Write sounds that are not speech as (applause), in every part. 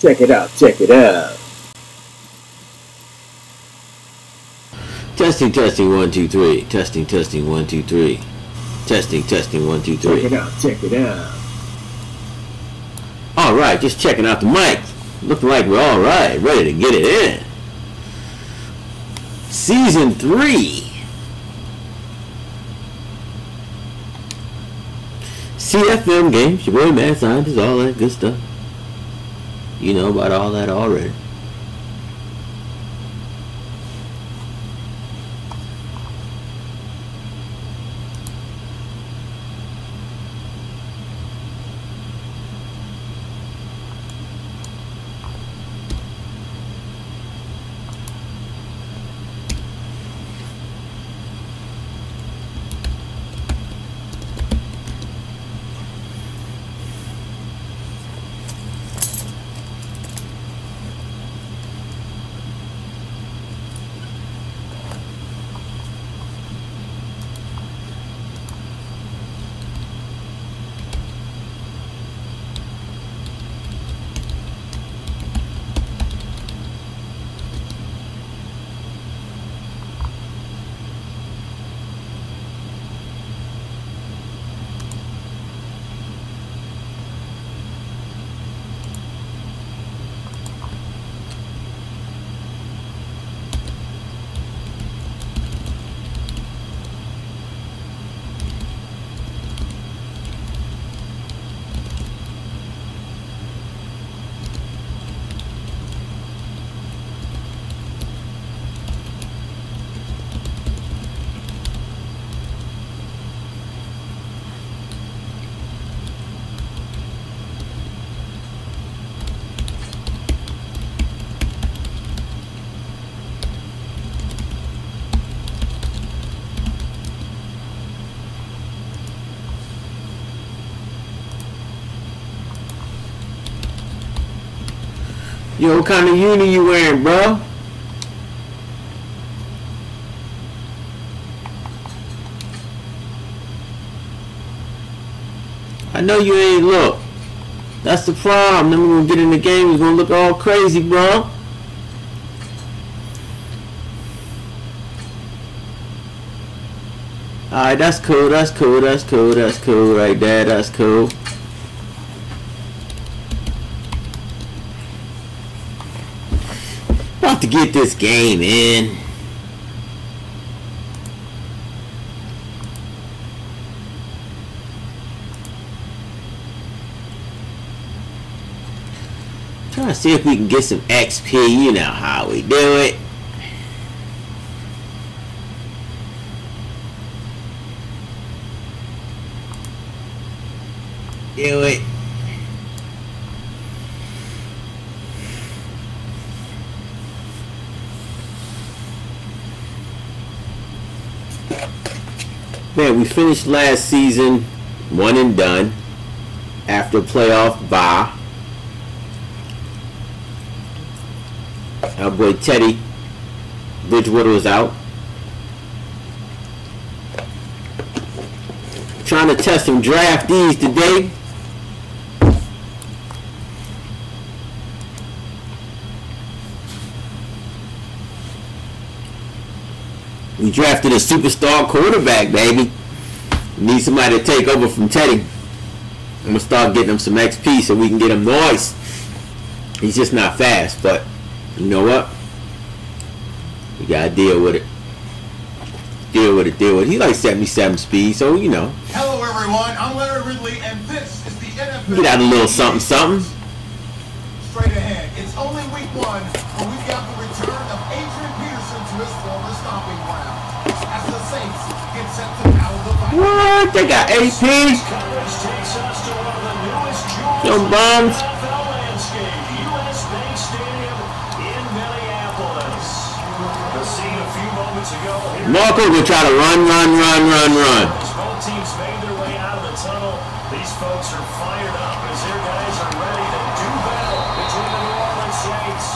Check it out, check it out. Testing, testing, one, two, three. Testing, testing, one, two, three. Testing, testing, one, two, three. Check it out, check it out. All right, just checking out the mic. Looking like we're all right, ready to get it in. Season three. CFM games, your boy Mad Scientist, all that good stuff. You know about all that already. Yo, what kind of uni you wearing, bro? I know you ain't look. That's the problem. Then we're gonna get in the game, we're gonna look all crazy, bro. Alright, that's cool, that's cool, that's cool, that's cool right there, that's cool. To get this game in. Trying to see if we can get some XP. You know how we do it. Do it. Man, we finished last season one and done after playoff bye. Our boy Teddy Bridgewater was out. Trying to test some draftees today. We drafted a superstar quarterback, baby. Need somebody to take over from Teddy. I'm gonna start getting him some XP so we can get him noise. He's just not fast, but you know what? We gotta deal with it. Deal with it, deal with it. He like 77 speed, so you know. Hello, everyone. I'm Larry Ridley, and this is the NFL. Get out a little something, something. Straight ahead. It's only week one, What? They got AP. Young bombs. Marco will try to run, run, run, run, run. Out of the tunnel. These folks are fired up as their guys are ready to do battle between the New Orleans Saints.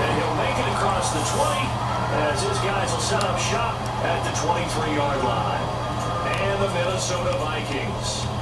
And he'll make it across the 20 as his guys will set up shop at the 23-yard line. The Minnesota Vikings.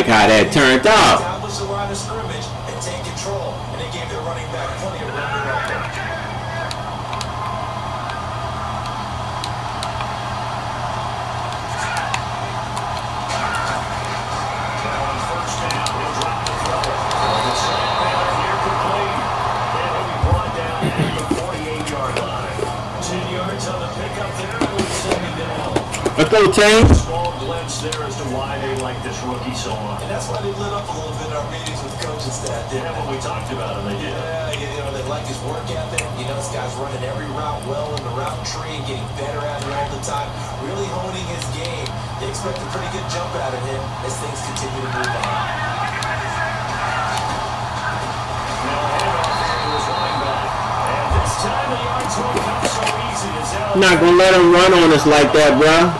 like how that turned out. expect a pretty good jump out of him as things continue to move on. Not gonna let him run on us like that, bruh.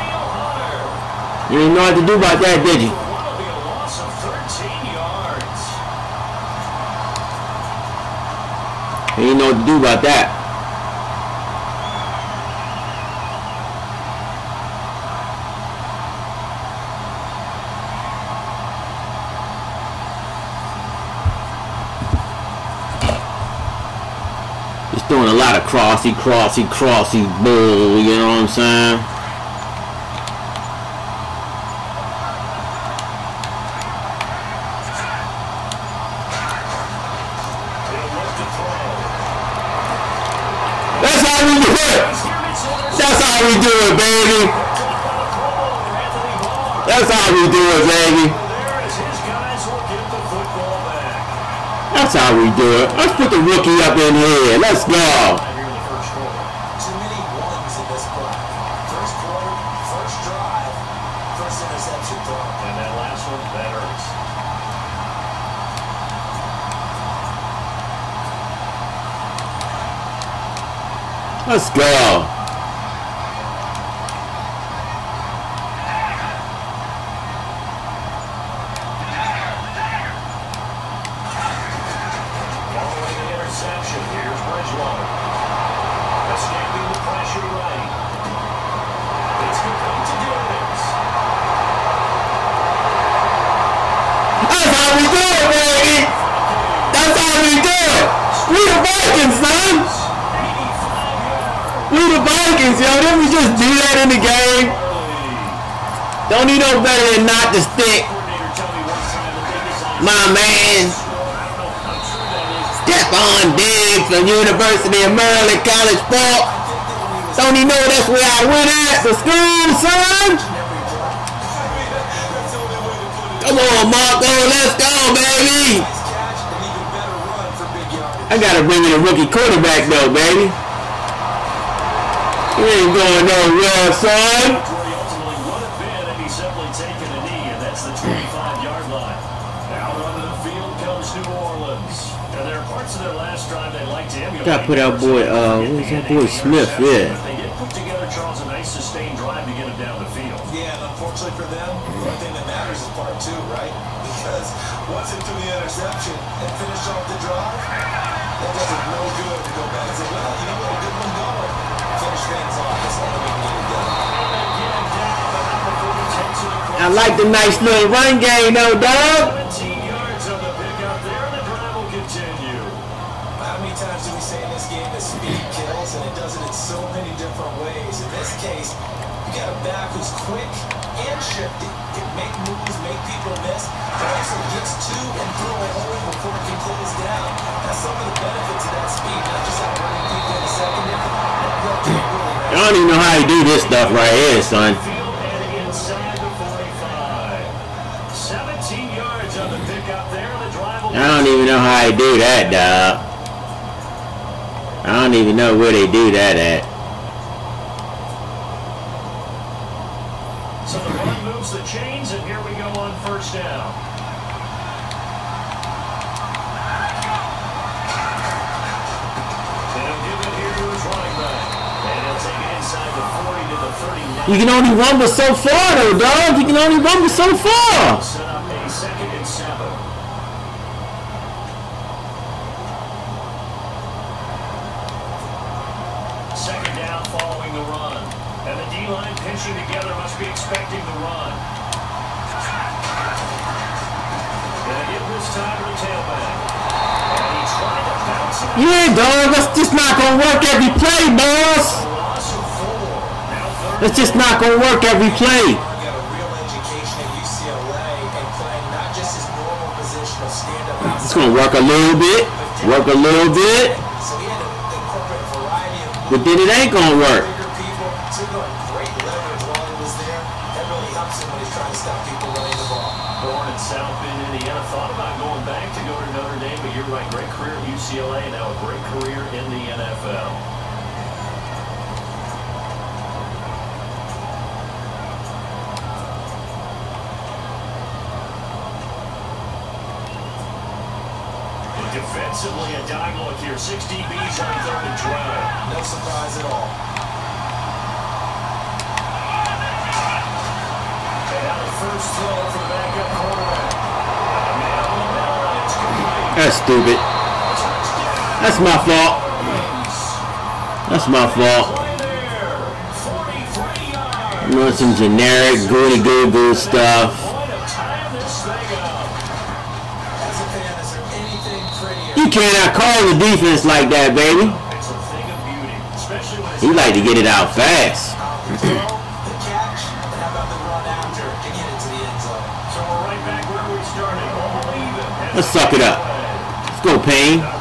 You didn't know what to do about that, did you? You didn't know what to do about that. He's doing a lot of crossy, crossy, crossy bull, you know what I'm saying? That's how we do it. Let's put the rookie up in here. Let's go. college ball. Don't he know that's where I went at? The school, son? Come on, Marco. Let's go, baby. I got to bring in a rookie quarterback, though, baby. You ain't going nowhere, son. Out onto the field comes New Orleans. Now, there are parts of their last drive they like to emulate. Got put out boy, uh, what was that boy Smith? Yeah. If they get put together Charles a nice sustained drive to get him down the field. Yeah, and unfortunately for them, the only thing that matters is part two, right? Because once it threw the interception and finished off the drive, that does it no good to go back and say, well, you know what, a good one going. Finish things off. That's all we need to I like the nice little run game though, dog. don't even know how you do this stuff right here, son. I don't even know how they do that, dog. I don't even know where they do that at. You can only rumble so far, though, dog. You can only rumble so far. Second down following the run. And the D-line pinching together must be expecting the run. And it was time to tailback. Yeah, dog, that's just not gonna work every play, man. It's just not going to work every play. It's going to work a little bit, work a little bit, but then it ain't going to work. That's stupid. That's my fault. That's my fault. You know, some generic goody goo goo stuff. You cannot call the defense like that, baby. You like to get it out fast. Let's suck it up. Pain.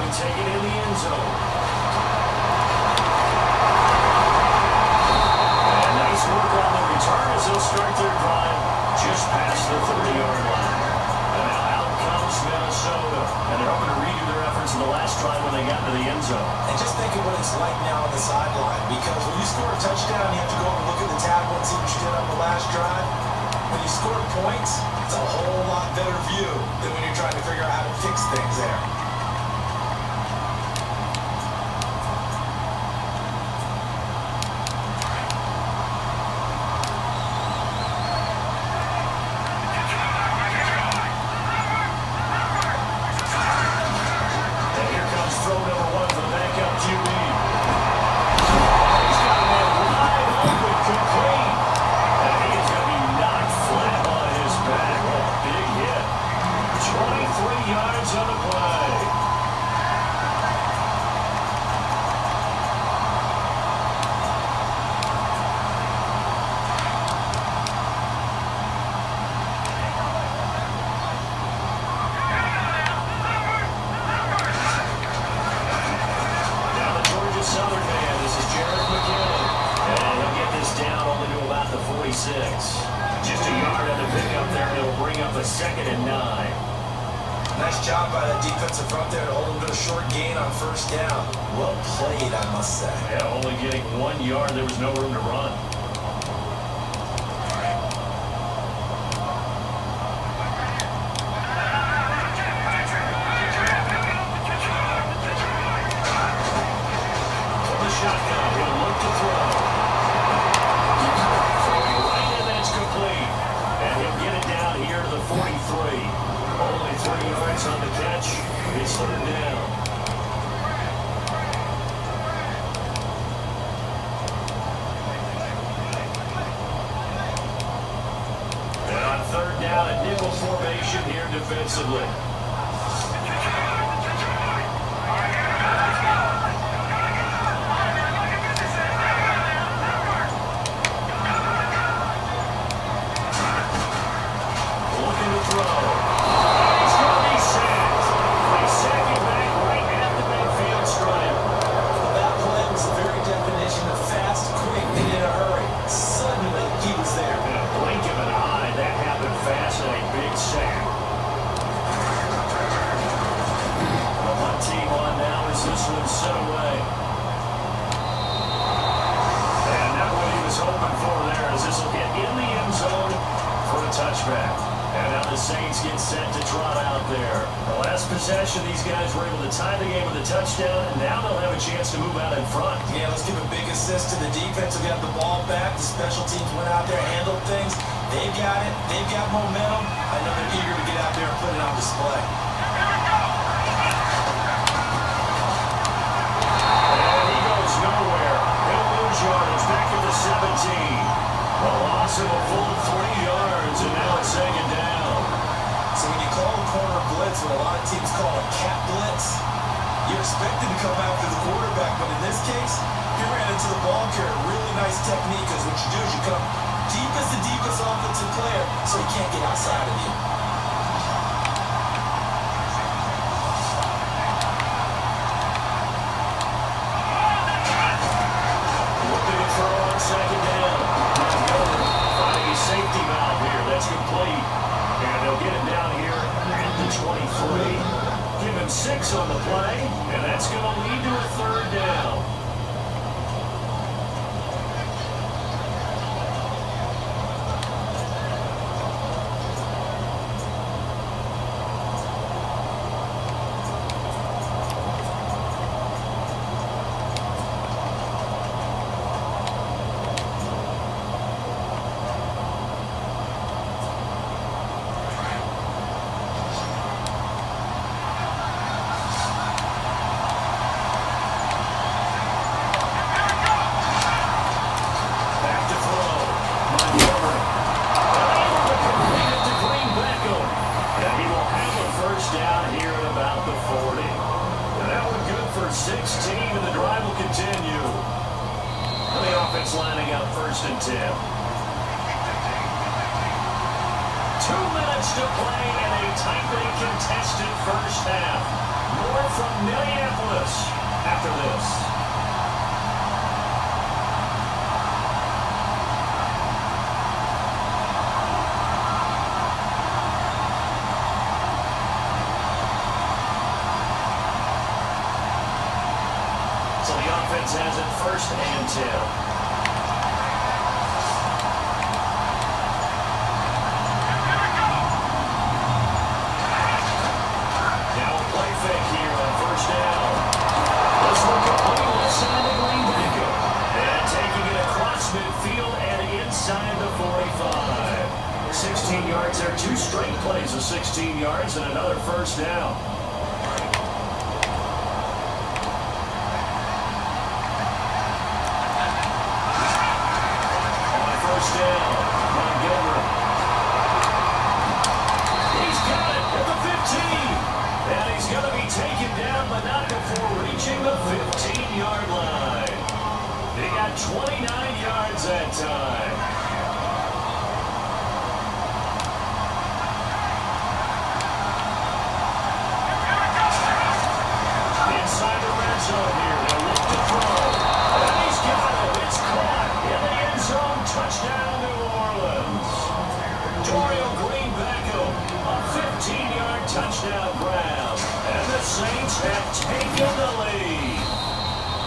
touchdown grab. And the Saints have taken the lead.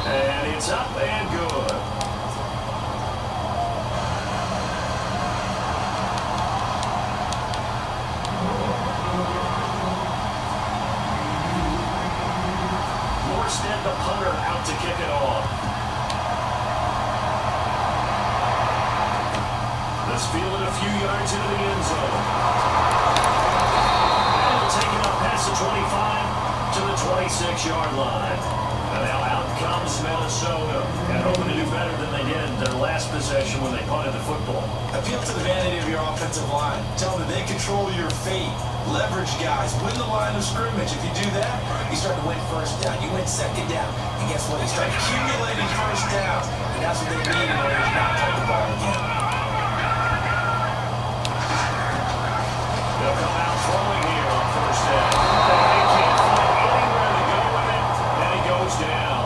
And it's up and good. Scrimmage. If you do that, you start to win first down. You win second down. And guess what? You start accumulating first downs. And that's what they need in order to not play the ball again. They'll come out throwing here on first down. They can't find anywhere to go with it. And he goes down.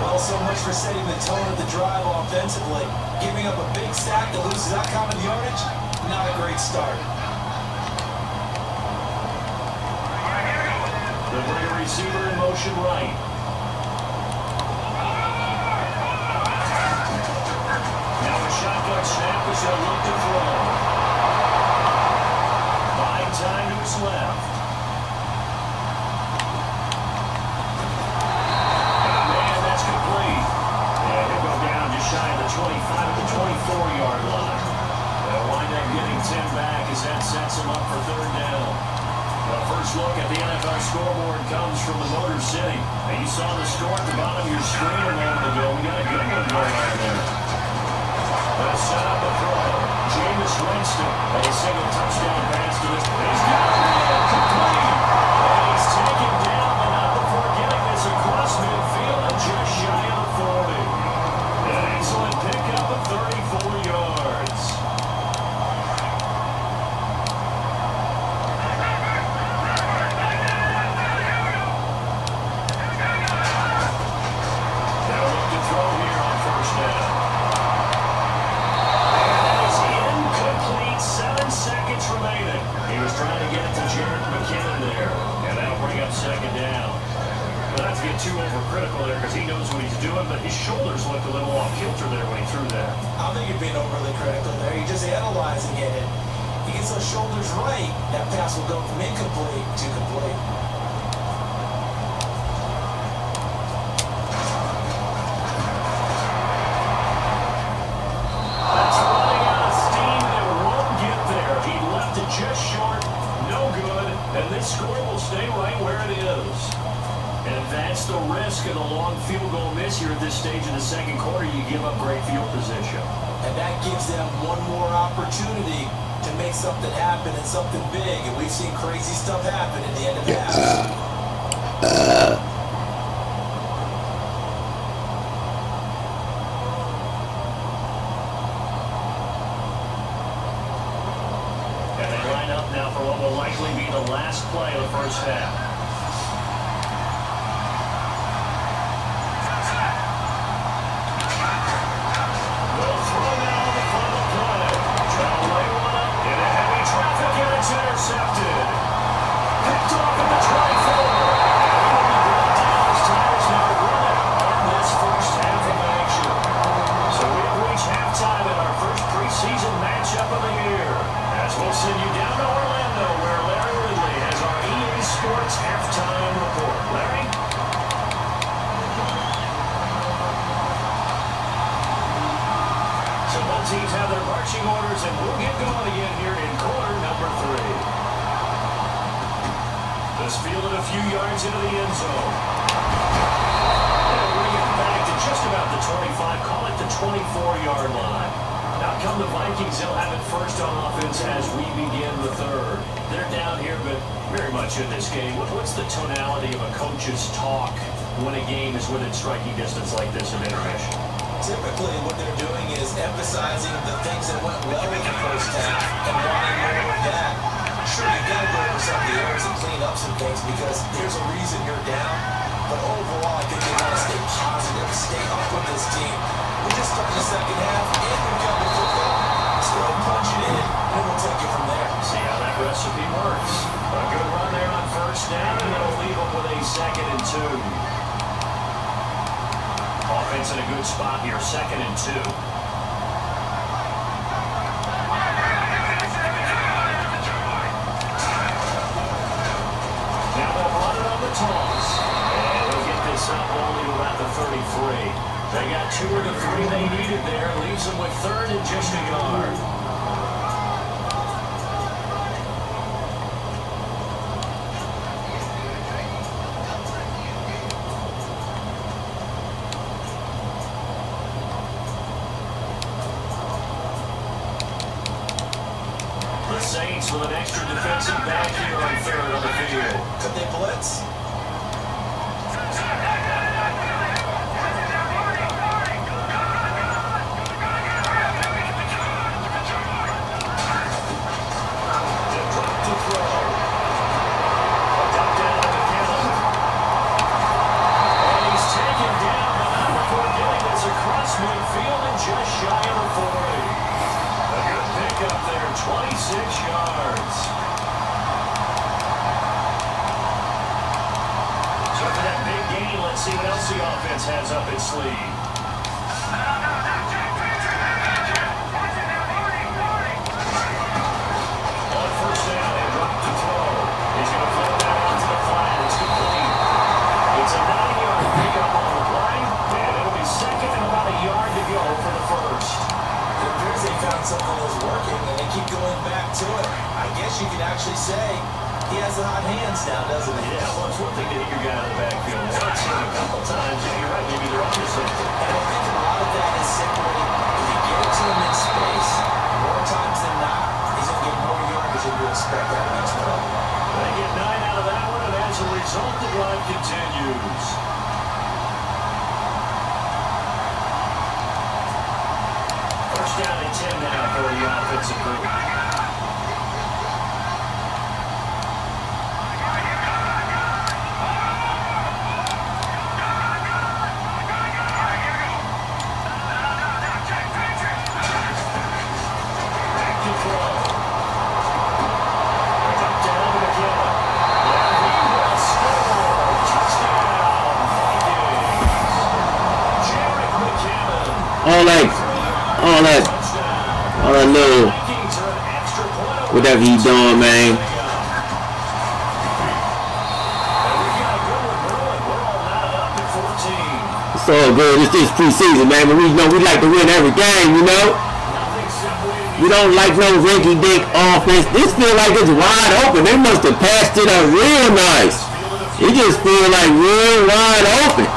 Well, so much for setting the tone of the drive offensively. Giving up a big sack that loses that common yardage, not a great start. Bring a receiver in motion right. Look at the NFL scoreboard comes from the Motor City. And you saw the score at the bottom of your screen a moment ago. We got a good one going on there. Let's set up the throw. Jameis Winston. A single touchdown pass As we'll send you down to Orlando, where Larry Ridley has our EA Sports halftime report. Larry? So both teams have their marching orders, and we'll get going again here in quarter number three. This fielded a few yards into the end zone. They'll bring it back to just about the 25, call it the 24-yard line. Out come the Vikings. They'll have it first on offense as we begin the third. They're down here, but very much in this game. What's the tonality of a coach's talk when a game is within striking distance like this of intermission? Typically, what they're doing is emphasizing the things that went well in the first half and wanting more of that. Sure, you've got to go over some of the errors and clean up some things because there's a reason you're down. But overall, I think they want to stay positive, stay up with this team. We just started the second half, and we've got and punch it in, and we'll take it from there. See how that recipe works. A good run there on first down, and it'll leave them with a second and two. Offense in a good spot here, second and two. Now they'll run it on the toss. And they'll get this up only to about the 33. They got two of the three they needed there. Leaves them with third and just a yard. Saints with an extra back here on the field. Could they blitz? Whatever he doing, man. And we got a good one brewing. We're all knotted up at 14. It's all good. It's just preseason, man. But we know we like to win every game, you know. We don't like no rinky dink offense. This feel like it's wide open. They must have passed it up real nice. It just feel like real wide open.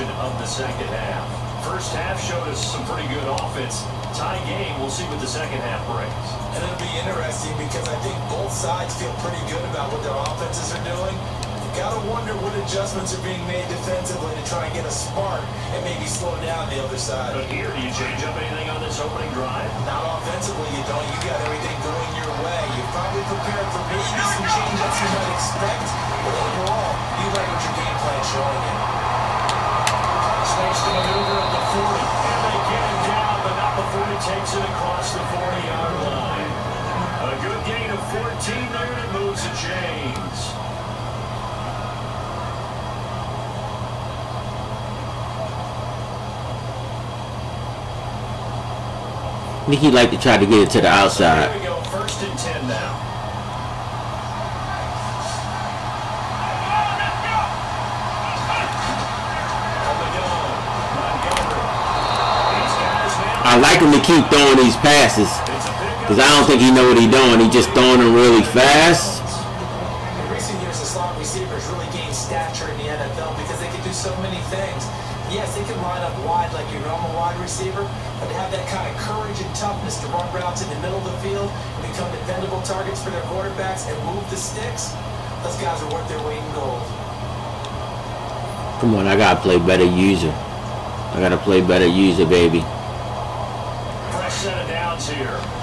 Possession of the second half. First half showed us some pretty good offense. Tie game, we'll see what the second half brings. And it'll be interesting because I think both sides feel pretty good about what their offenses are doing. You gotta wonder what adjustments are being made defensively to try and get a spark and maybe slow down the other side. But here, do you change up anything on this opening drive? Not offensively, you don't. You got everything going your way. You're probably prepared for maybe some change-ups you might expect, but overall, you like what your game plan showing you. Snakes to maneuver at the 40, and they get him down, but not before he takes it across the 40-yard line. A good gain of 14 there, and it moves the chains. I think he'd like to try to get it to the Here outside. we go, first and 10 now. I like him to keep throwing these passes it's a pickup. because I don't think he know what he's doing. He just throwing them really fast. In recent years, the slot receivers really gained stature in the NFL because they can do so many things. Yes, they can line up wide like your normal wide receiver, but to have that kind of courage and toughness to run routes in the middle of the field and become dependable targets for their quarterbacks and move the sticks, those guys are worth their weight in gold. Come on, I gotta play better user. I gotta play better user, baby. Escape.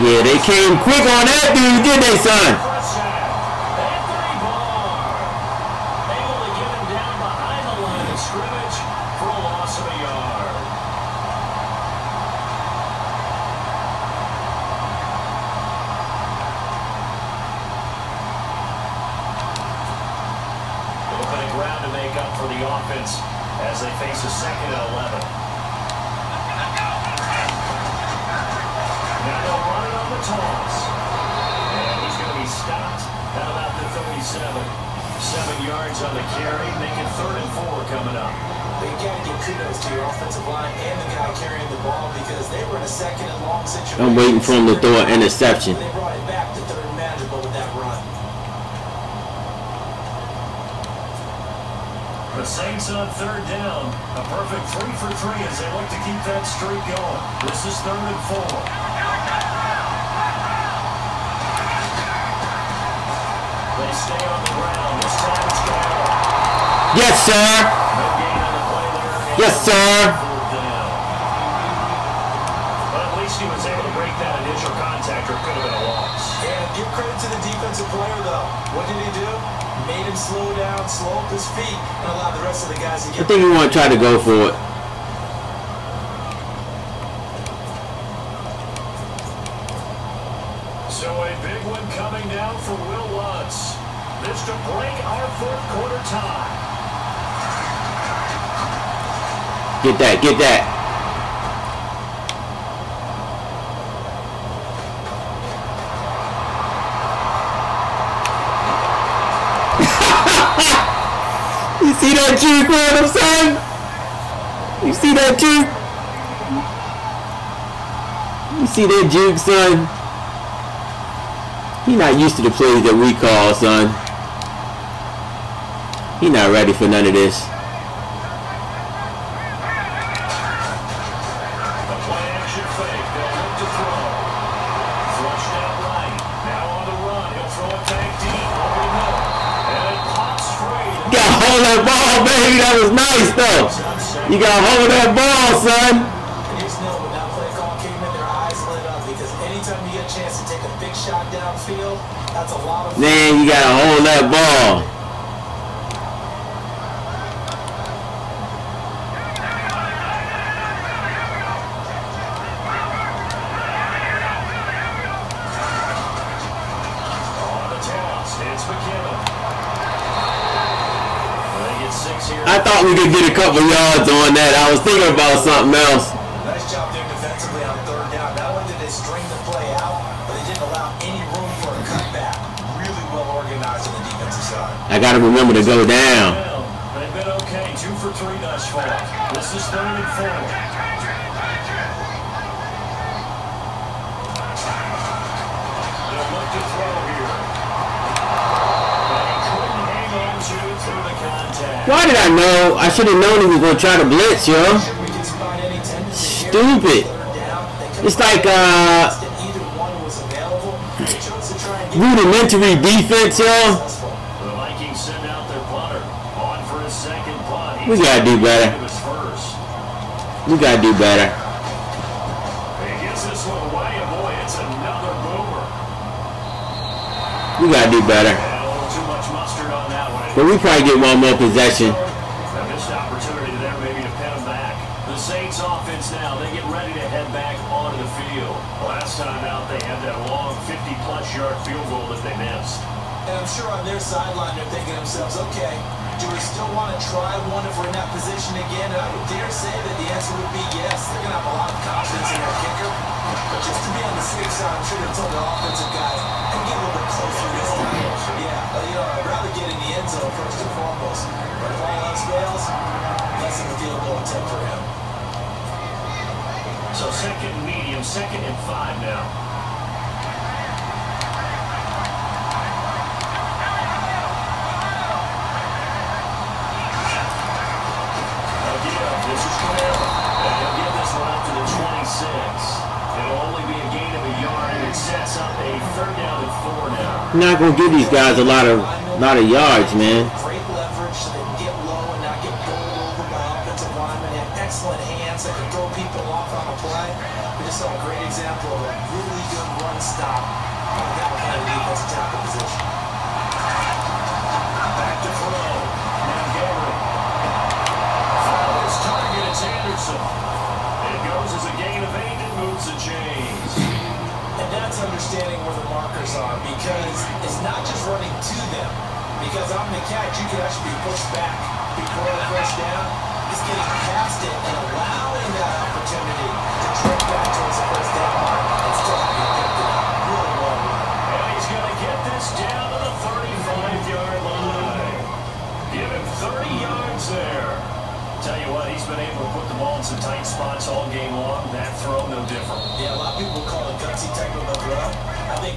Yeah, they came quick on that dude, did they, son? Run. The Saints on third down. A perfect three for three as they look to keep that streak going. This is third and four. They stay on the ground. This time it's Gallup. Yes, sir. No gain on the play there. and Yes, sir. I think we want to try to go for it. So a big one coming down for Will Lutz. This to break our fourth quarter tie. Get that, get that. (laughs) see that juke, man, I'm saying? You see that juke? You see that juke, son? He not used to the plays that we call, son. He not ready for none of this. Ball, couple yards on that. I was thinking about something else. Nice job there defensively on third down. Not only did they string the play out, but they didn't allow any room for a cutback. Really well organized on the defensive side. I got to remember to go down. I know? I should have known he was to try to blitz, yo. Stupid. It's like, uh, Rudimentary defense, yo. We gotta do better. We got to do better. We got to do better. But we probably get one more possession. Sideline they're thinking to themselves, okay, do we still want to try one if we're in that position again? And I would dare say that the answer would be yes. They're going to have a lot of confidence in their kicker. But just to be on the safe side, I'm sure they told their offensive guys, and get a little bit closer this time. Yeah, you know, I'd rather get in the end zone first and foremost. But if all else fails, than a field goal attempt for him. So second medium, second and five now. Not to give these guys a lot of lot of yards, man. Some tight spots all game long. That throw, no different. Yeah, a lot of people call it gutsy type of a throw. I think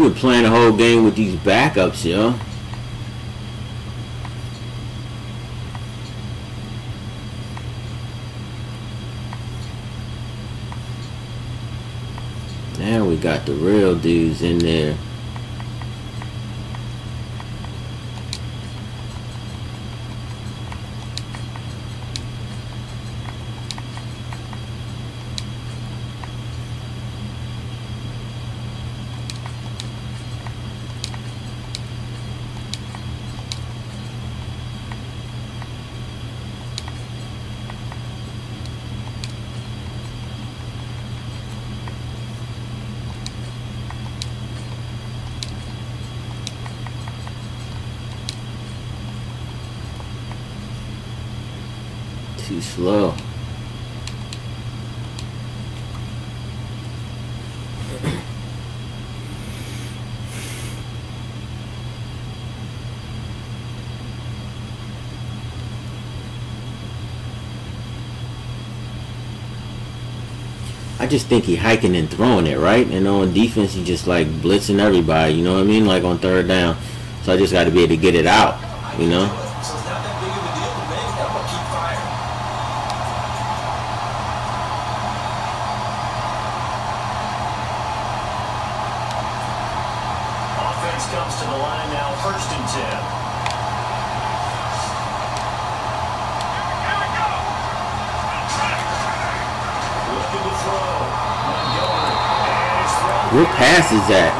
We were playing the whole game with these backups, yo. Now we got the real dudes in there. Too slow. I just think he hiking and throwing it, right? And on defense, he just like blitzing everybody. You know what I mean? Like on third down. So I just got to be able to get it out. You know? You think,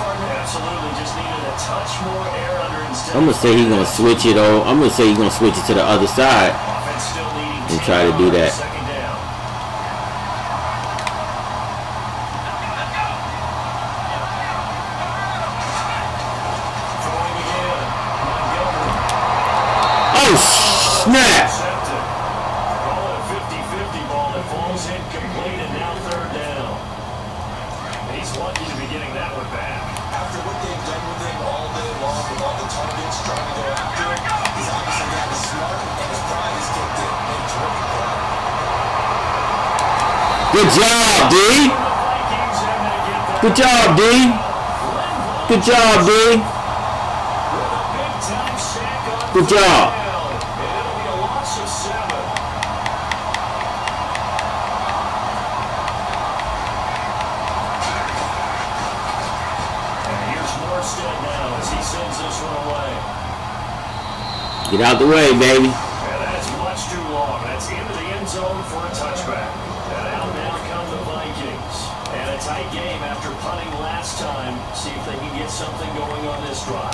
partner? Absolutely, just needed a touch more air under instead. I'm gonna say he's gonna switch it. Oh, I'm gonna say he's gonna switch it to the other side. Offense still leading And try to do that. D. Good job, D. Good job. Get out the way, baby. And that's much too long. That's into the end zone for a touchback. And out now come the Vikings. A tight game after punting last time. See if they can get something going on this drive.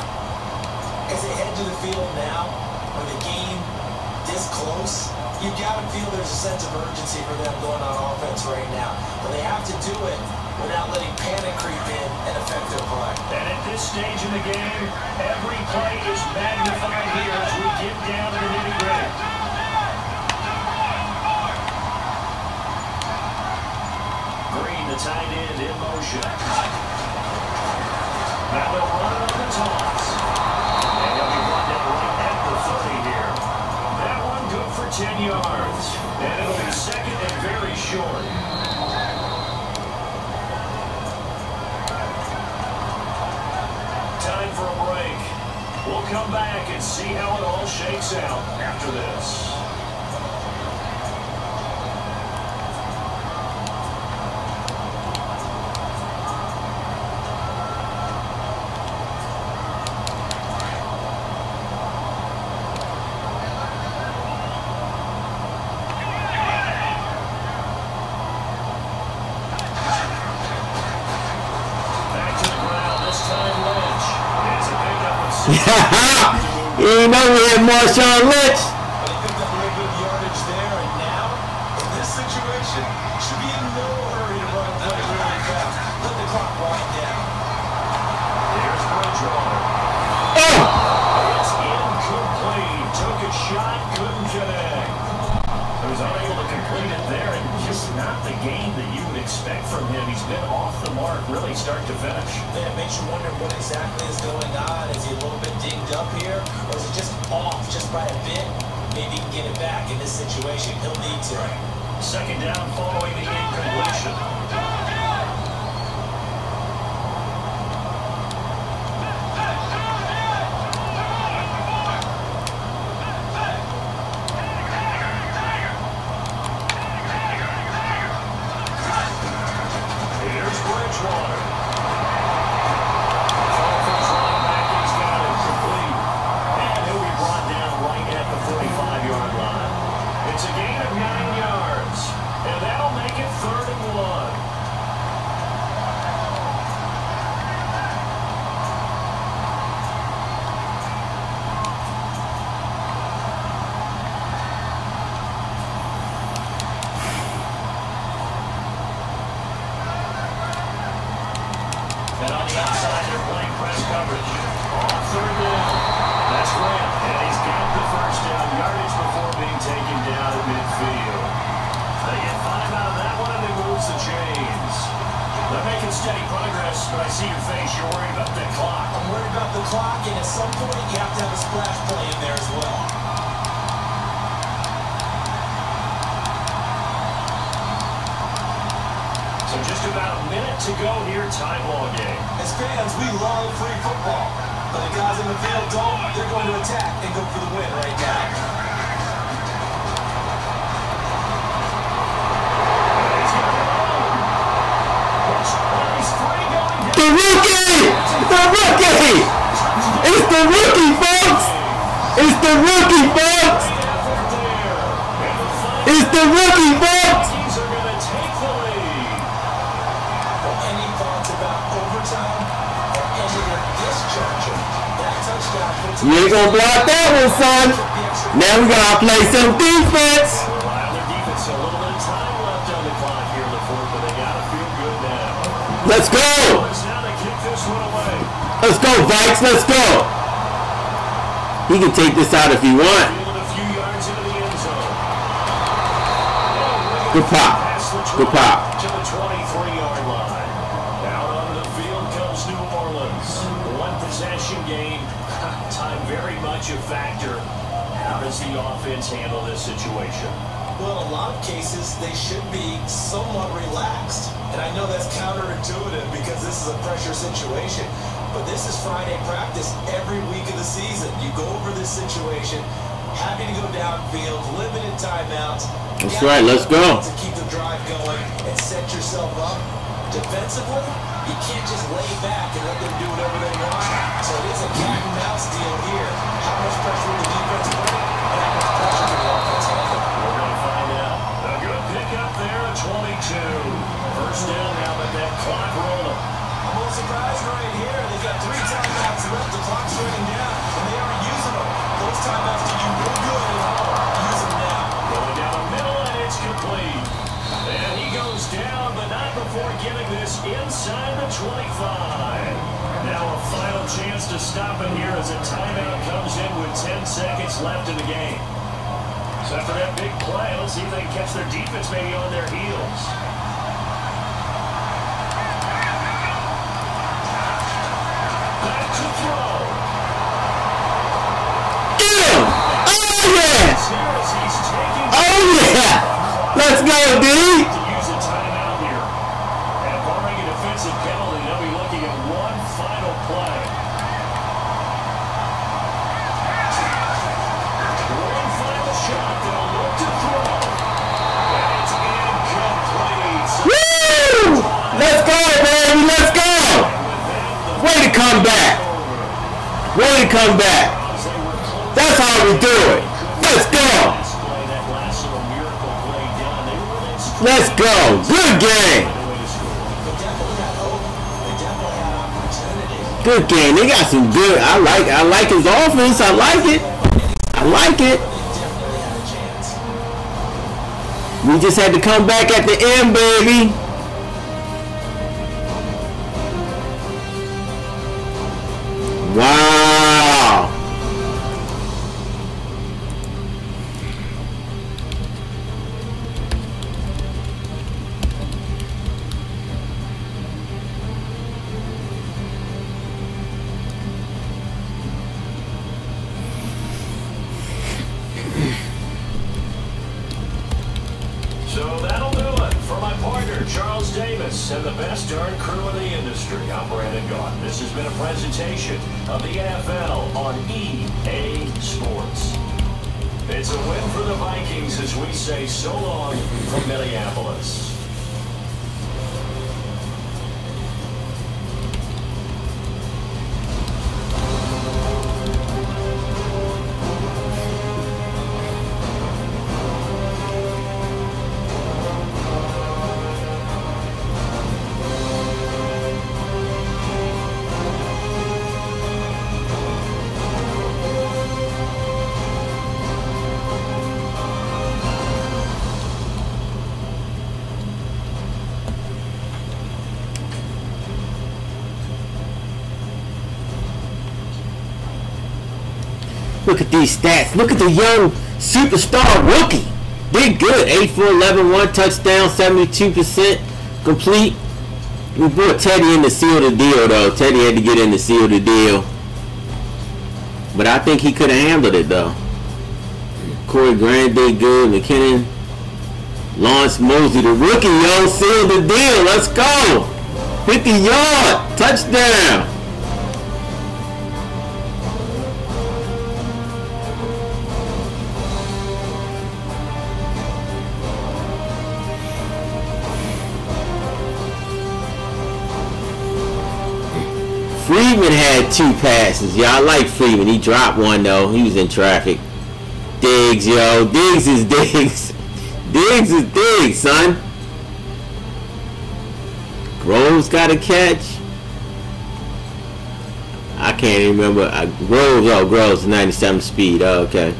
As they head to the field now, with the game this close, you gotta feel there's a sense of urgency for them going on offense right now. But they have to do it without letting panic creep in and affect their play. And at this stage in the game, every play is magnified here as we get down to the nitty-gritty. Green, the tight end, in motion. Now they'll run it on the toss. And he'll be brought down right at the 30 here. That one good for 10 yards. And it'll be second and very short. Time for a break. We'll come back and see how it all shakes out after this. Marshawn Lynch. back in this situation, he'll need to. Second down following the incompletion. Now we're going to play some defense. Let's go. Let's go, Vikes. Let's go. He can take this out if he want. Good pop. Good pop. they should be somewhat relaxed. And I know that's counterintuitive because this is a pressure situation. But this is Friday practice every week of the season. You go over this situation, having to go downfield, limited timeouts. That's right, let's go. To keep the drive going and set yourself up defensively, you can't just lay back and let them do whatever they want. So it is a cat and mouse deal here. How much pressure will the defense put inside the 25. Now a final chance to stop it here as a timeout comes in with 10 seconds left in the game. So after that big play, let's see if they can catch their defense maybe on their heels. Back to throw. Oh yeah! Oh yeah! Let's go, dude! come back. That's how we do it. Let's go. Let's go. Good game. Good game. They got some good. I like. I like his offense. I like it. I like it. We just had to come back at the end, baby. Look at these stats. Look at the young superstar rookie. Did good. 8 for 11, one touchdown, 72% complete. We brought Teddy in to seal the deal, though. Teddy had to get in to seal the deal. But I think he could have handled it, though. Corey Grant did good. McKinnon. Lawrence Mosley, the rookie, yo, sealed the deal. Let's go. 50 yard. Touchdown. Two passes. Yeah, I like Freeman. He dropped one though. He was in traffic. Diggs, yo. Diggs is Diggs. (laughs) Diggs is Diggs, son. Groves got a catch. I can't remember. Uh, Groves, oh, Groves, 97 speed. Oh, okay.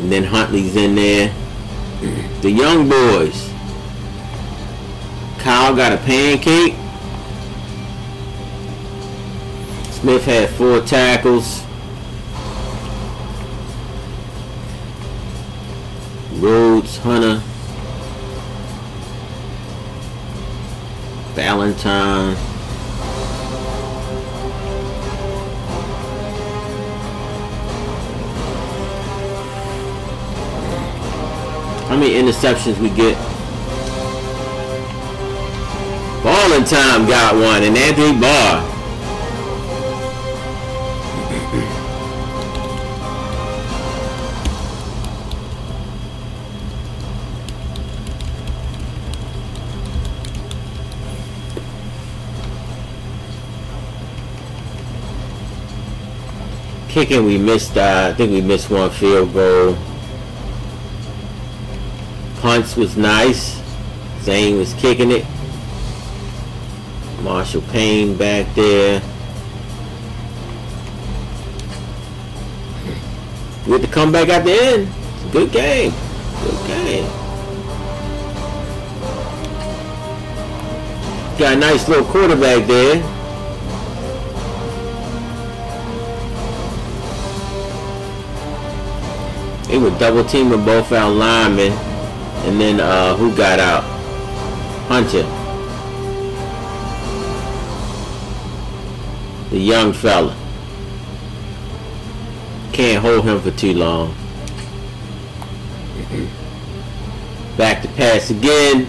And then Huntley's in there. (clears throat) The young boys. Kyle got a pancake. Smith had four tackles. Rhodes, Hunter, Valentine. How many interceptions we get? Ballin' time got one, and Anthony Barr. Kicking, we missed. Uh, I think we missed one field goal. Punts was nice. Zane was kicking it. Marshall Payne back there. With the comeback at the end. Good game. Good game. Got a nice little quarterback there. They were double teaming both our linemen. And then uh, who got out? Hunter. The young fella. Can't hold him for too long. Back to pass again.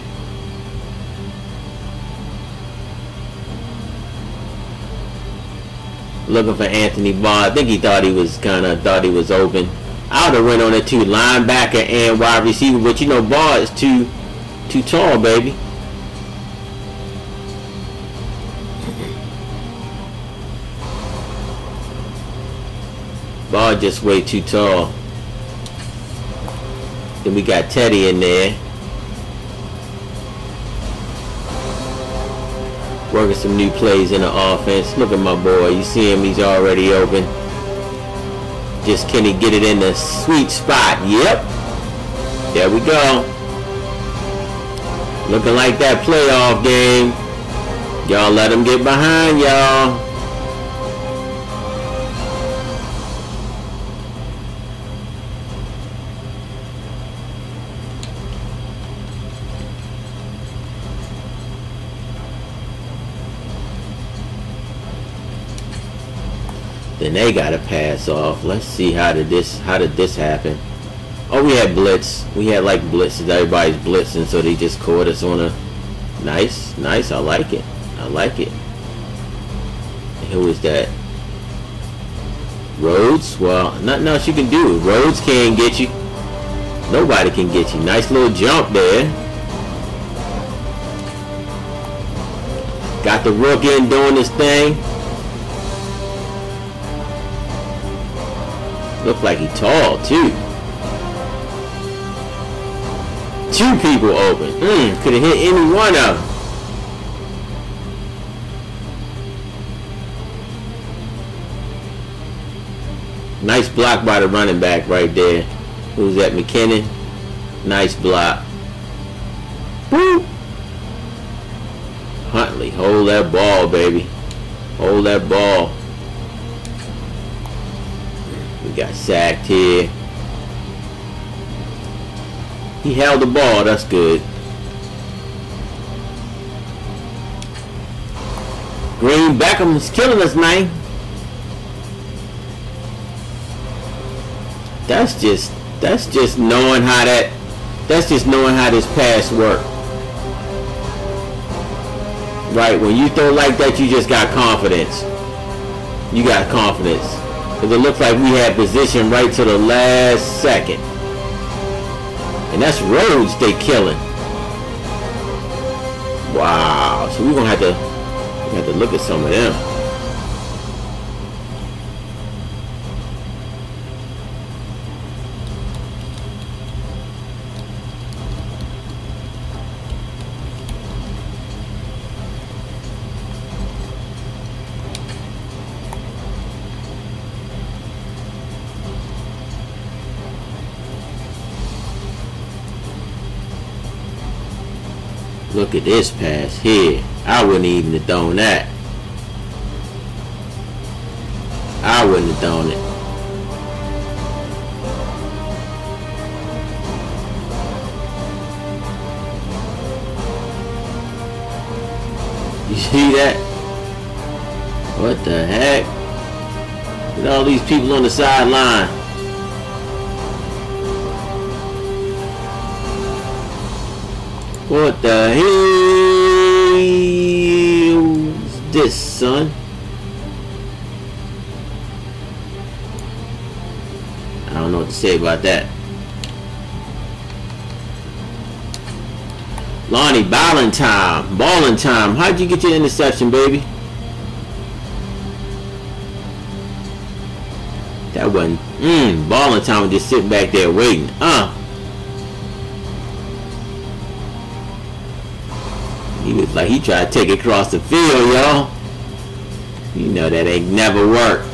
Looking for Anthony Barr. I think he thought he was kind of thought he was open. I would have went on it too, linebacker and wide receiver, but you know Barr is too too tall, baby. Barr just way too tall. Then we got Teddy in there. Working some new plays in the offense. Look at my boy. You see him, he's already open. Just can he get it in the sweet spot? Yep. There we go. Looking like that playoff game. Y'all let him get behind y'all. Then they got to pass off. Let's see how did this how did this happen? Oh, we had blitz. We had like blitzes. Everybody's blitzing, so they just caught us on a nice, nice. I like it. I like it. Who is that? Rhodes? Well, nothing else you can do. Rhodes can't get you. Nobody can get you. Nice little jump there. Got the rook in doing his thing. Look like he tall too. Two people open. Hmm, could have hit any one of them. Nice block by the running back right there. Who's that? McKinnon. Nice block. Woo! Huntley, hold that ball, baby. Hold that ball. Got sacked here. He held the ball. That's good. Green Beckham is killing us, man. That's just that's just knowing how that that's just knowing how this pass work. Right, when you throw like that you just got confidence. You got confidence. Because it looks like we had position right to the last second. And that's Rhodes they killing. Wow. So we're gonna have to have to look at some of them. Look at this pass here. I wouldn't even have thrown that. I wouldn't have thrown it. You see that? What the heck? Look at all these people on the sideline. What the hell is this, son? I don't know what to say about that. Lonnie, balling time. Balling time. How'd you get your interception, baby? That wasn't... Mmm, balling time just sitting back there waiting. Uh. Was like, he tried to take it across the field, y'all. You know that ain't never work.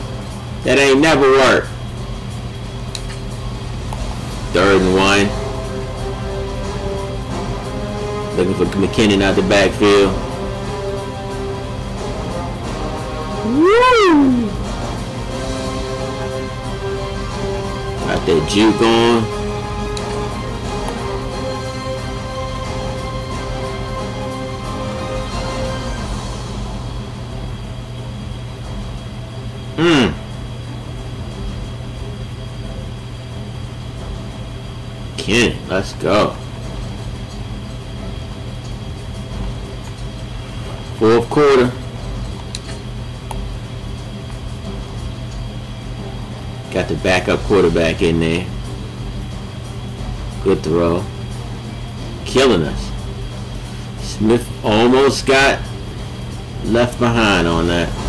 That ain't never work. Third and one. Looking for McKinnon out the backfield. Woo! Got that juke on. Let's go. Fourth quarter. Got the backup quarterback in there. Good throw. Killing us. Smith almost got left behind on that.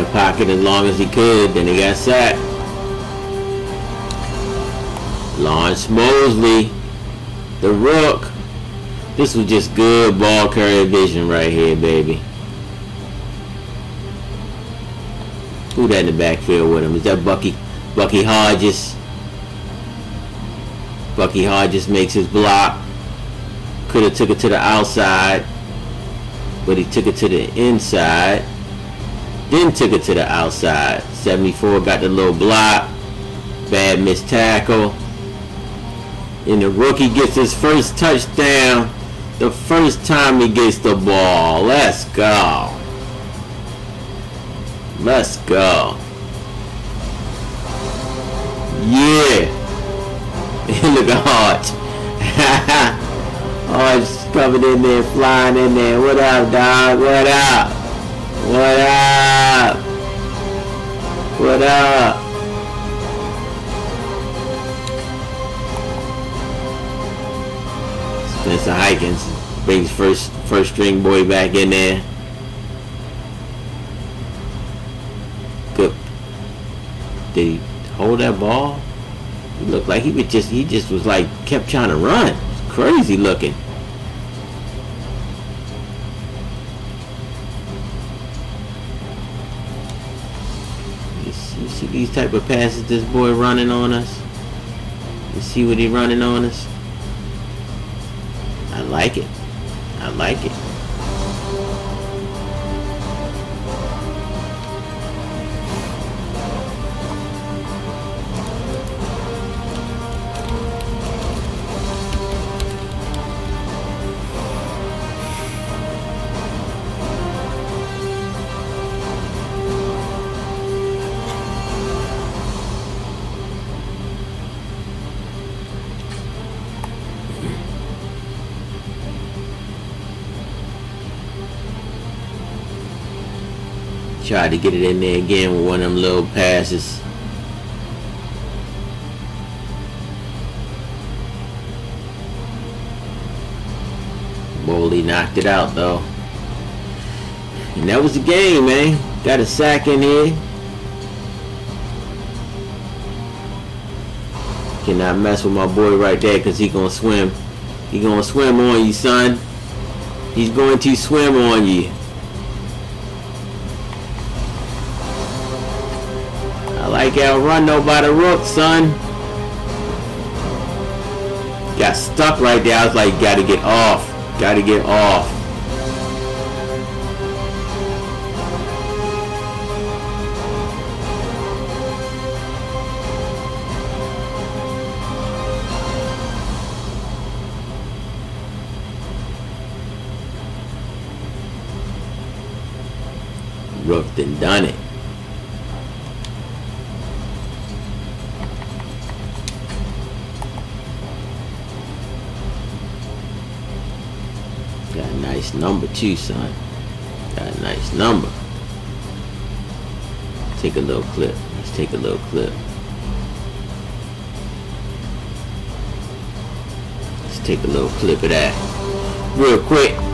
The pocket as long as he could, then he got sacked. Lawrence Mosley, the rook. This was just good ball carrier vision right here, baby. Who that in the backfield with him? Is that Bucky Bucky Hodges? Bucky Hodges makes his block. Could have took it to the outside, but he took it to the inside. Then took it to the outside. 74 got the little block. Bad missed tackle. And the rookie gets his first touchdown the first time he gets the ball. Let's go. Let's go. Yeah. Look at Arch. Arch coming in there, flying in there. What up, dog? What up? What up? What up? Spencer Hikins brings first first string boy back in there. Good. Did he hold that ball? He looked like he was just he just was like kept trying to run. Crazy looking. These type of passes this boy running on us? You see what he running on us? I like it. I like it. Tried to get it in there again with one of them little passes. Bowley knocked it out though. And that was the game, man. Got a sack in here. Cannot mess with my boy right there because he gonna swim. He gonna swim on you, son. He's going to swim on you. I like how run by the rook, son. Got stuck right there. I was like, gotta get off. Gotta get off. Rook done done it. Nice number too, son. Got a nice number. Take a little clip. Let's take a little clip. Let's take a little clip of that. Real quick.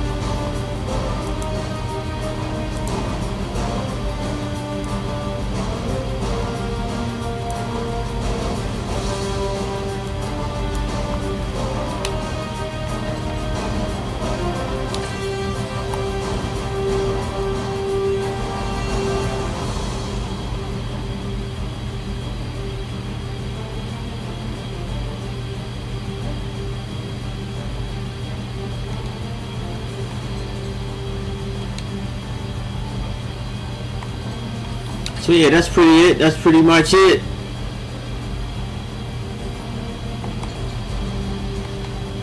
Yeah, that's pretty it. That's pretty much it.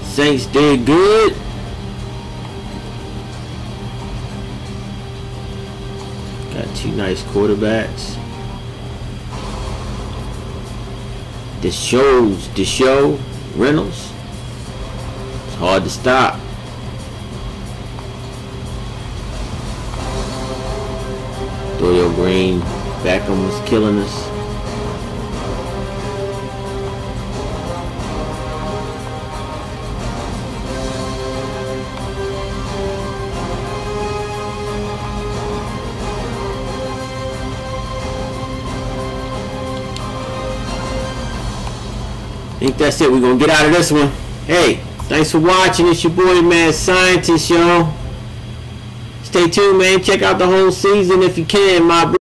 Saints did good. Got two nice quarterbacks. The shows, the show, Reynolds. It's hard to stop. Doyle Green, Beckham was killing us. I think that's it. We're going to get out of this one. Hey, thanks for watching. It's your boy, Mad Scientist, y'all. Stay tuned, man. Check out the whole season if you can, my